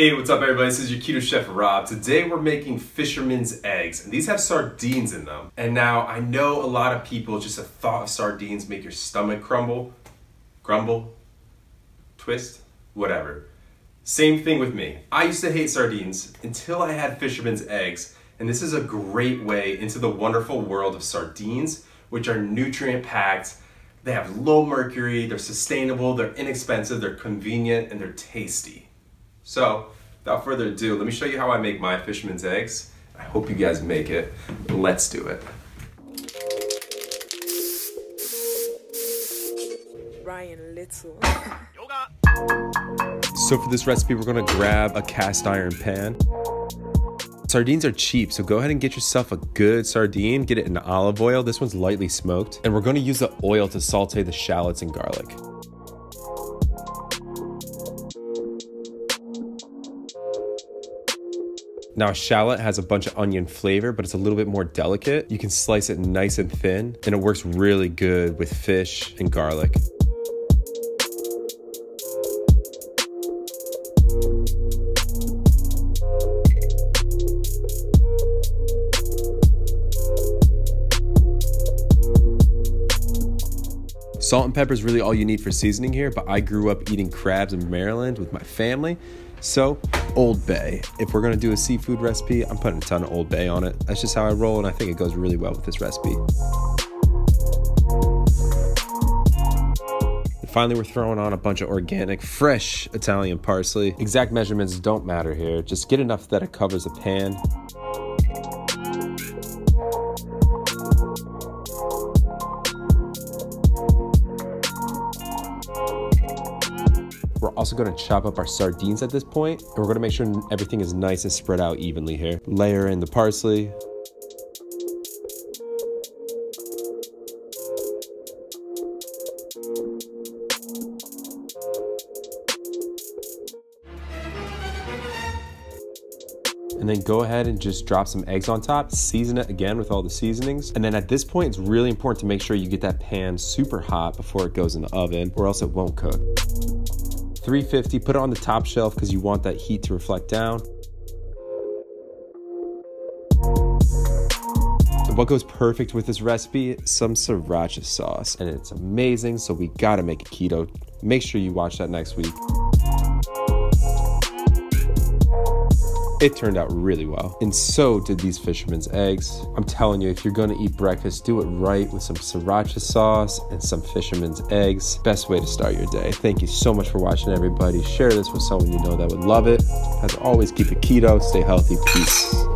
Hey, what's up everybody? This is your Keto Chef Rob. Today we're making fisherman's eggs, and these have sardines in them. And now I know a lot of people, just a thought of sardines make your stomach crumble, grumble, twist, whatever. Same thing with me. I used to hate sardines until I had fisherman's eggs, and this is a great way into the wonderful world of sardines, which are nutrient packed. They have low mercury, they're sustainable, they're inexpensive, they're convenient, and they're tasty. So, without further ado, let me show you how I make my fisherman's eggs. I hope you guys make it. Let's do it. Ryan Little. So for this recipe, we're gonna grab a cast iron pan. Sardines are cheap, so go ahead and get yourself a good sardine. Get it in olive oil. This one's lightly smoked. And we're gonna use the oil to saute the shallots and garlic. Now, shallot has a bunch of onion flavor, but it's a little bit more delicate. You can slice it nice and thin, and it works really good with fish and garlic. Salt and pepper is really all you need for seasoning here, but I grew up eating crabs in Maryland with my family. So, Old Bay. If we're gonna do a seafood recipe, I'm putting a ton of Old Bay on it. That's just how I roll, and I think it goes really well with this recipe. Finally, we're throwing on a bunch of organic, fresh Italian parsley. Exact measurements don't matter here. Just get enough that it covers the pan. We're also gonna chop up our sardines at this point, and we're gonna make sure everything is nice and spread out evenly here. Layer in the parsley. and then go ahead and just drop some eggs on top, season it again with all the seasonings. And then at this point, it's really important to make sure you get that pan super hot before it goes in the oven or else it won't cook. 350, put it on the top shelf because you want that heat to reflect down. What goes perfect with this recipe? Some sriracha sauce, and it's amazing, so we gotta make it keto. Make sure you watch that next week. It turned out really well. And so did these fisherman's eggs. I'm telling you, if you're gonna eat breakfast, do it right with some sriracha sauce and some fisherman's eggs. Best way to start your day. Thank you so much for watching, everybody. Share this with someone you know that would love it. As always, keep it keto, stay healthy, peace.